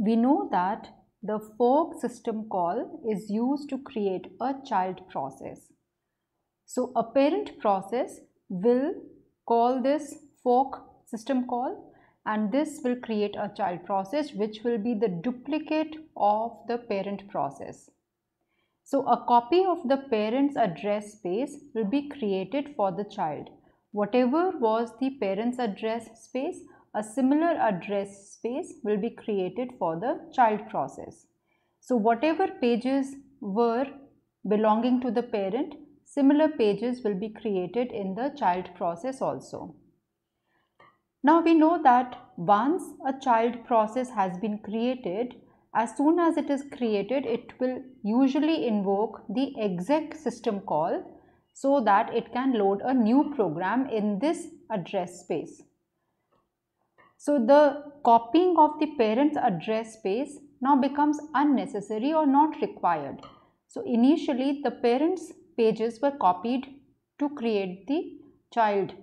we know that the fork system call is used to create a child process. So a parent process will call this fork system call and this will create a child process which will be the duplicate of the parent process. So a copy of the parent's address space will be created for the child. Whatever was the parent's address space, a similar address space will be created for the child process. So whatever pages were belonging to the parent, similar pages will be created in the child process also. Now we know that once a child process has been created, as soon as it is created, it will usually invoke the exec system call so that it can load a new program in this address space. So the copying of the parent's address space now becomes unnecessary or not required. So initially the parents pages were copied to create the child.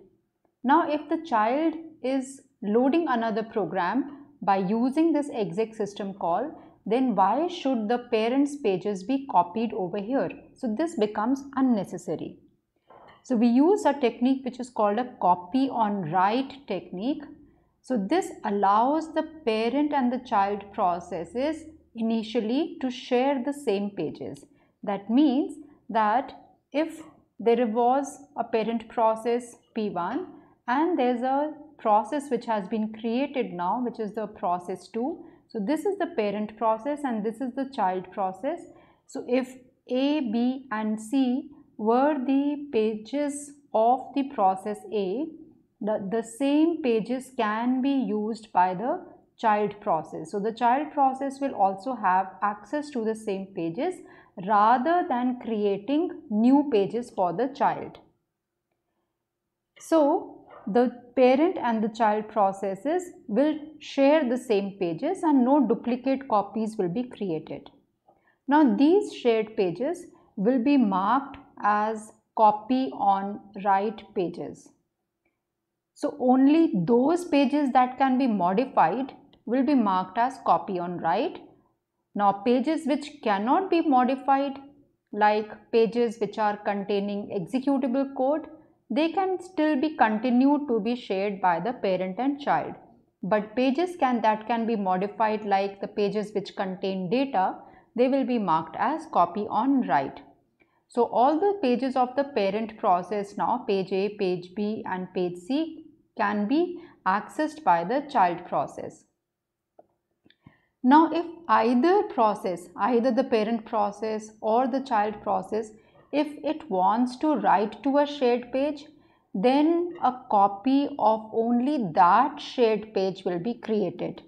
Now if the child is loading another program by using this exec system call then why should the parents pages be copied over here? So this becomes unnecessary. So we use a technique which is called a copy on write technique so this allows the parent and the child processes initially to share the same pages. That means that if there was a parent process P1 and there's a process which has been created now which is the process 2. So this is the parent process and this is the child process. So if A, B and C were the pages of the process A the, the same pages can be used by the child process. So the child process will also have access to the same pages rather than creating new pages for the child. So the parent and the child processes will share the same pages and no duplicate copies will be created. Now these shared pages will be marked as copy on write pages. So only those pages that can be modified will be marked as copy on write. Now pages which cannot be modified like pages which are containing executable code, they can still be continued to be shared by the parent and child. But pages can that can be modified like the pages which contain data, they will be marked as copy on write. So all the pages of the parent process now, page A, page B and page C can be accessed by the child process. Now if either process, either the parent process or the child process, if it wants to write to a shared page, then a copy of only that shared page will be created.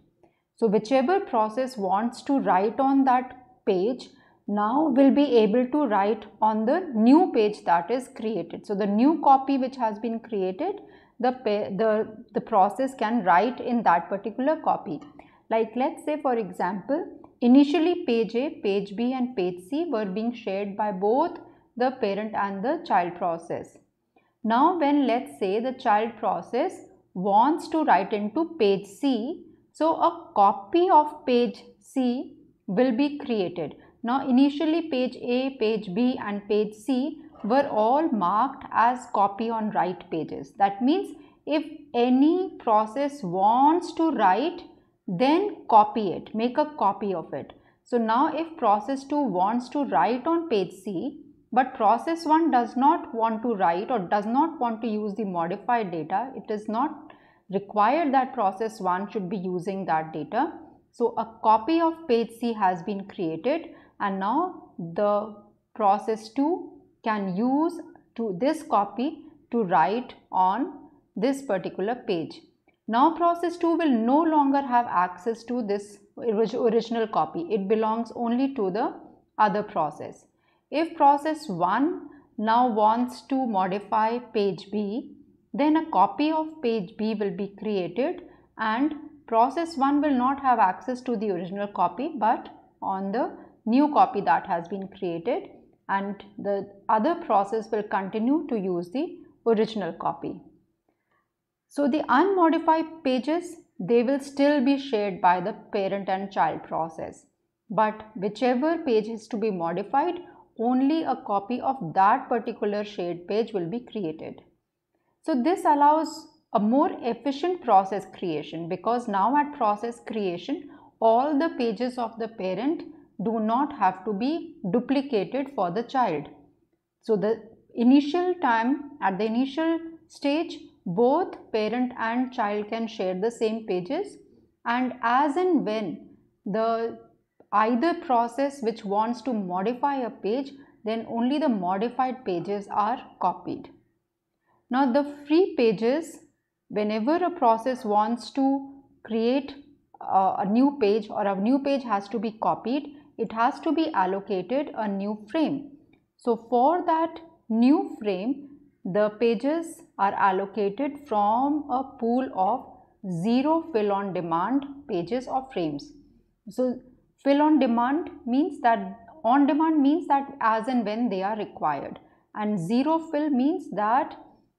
So whichever process wants to write on that page now will be able to write on the new page that is created. So the new copy which has been created the, the, the process can write in that particular copy. Like let's say for example, initially page A, page B and page C were being shared by both the parent and the child process. Now when let's say the child process wants to write into page C, so a copy of page C will be created. Now initially page A, page B and page C were all marked as copy on write pages. That means if any process wants to write, then copy it, make a copy of it. So now if process 2 wants to write on page C, but process 1 does not want to write or does not want to use the modified data, it is not required that process 1 should be using that data. So a copy of page C has been created and now the process 2 can use to this copy to write on this particular page. Now process 2 will no longer have access to this original copy. It belongs only to the other process. If process 1 now wants to modify page B, then a copy of page B will be created and process 1 will not have access to the original copy but on the new copy that has been created and the other process will continue to use the original copy. So the unmodified pages they will still be shared by the parent and child process. But whichever page is to be modified, only a copy of that particular shared page will be created. So this allows a more efficient process creation because now at process creation, all the pages of the parent do not have to be duplicated for the child. So the initial time at the initial stage both parent and child can share the same pages and as and when the either process which wants to modify a page then only the modified pages are copied. Now the free pages whenever a process wants to create uh, a new page or a new page has to be copied it has to be allocated a new frame. So for that new frame the pages are allocated from a pool of zero fill on demand pages or frames. So fill on demand means that on demand means that as and when they are required and zero fill means that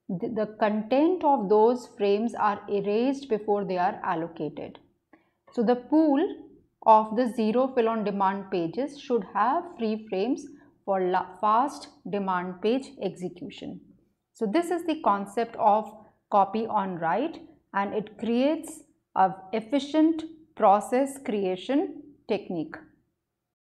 the, content of those frames are erased before they are allocated. So the pool of the zero fill on demand pages should have free frames for fast demand page execution. So this is the concept of copy on write and it creates a efficient process creation technique.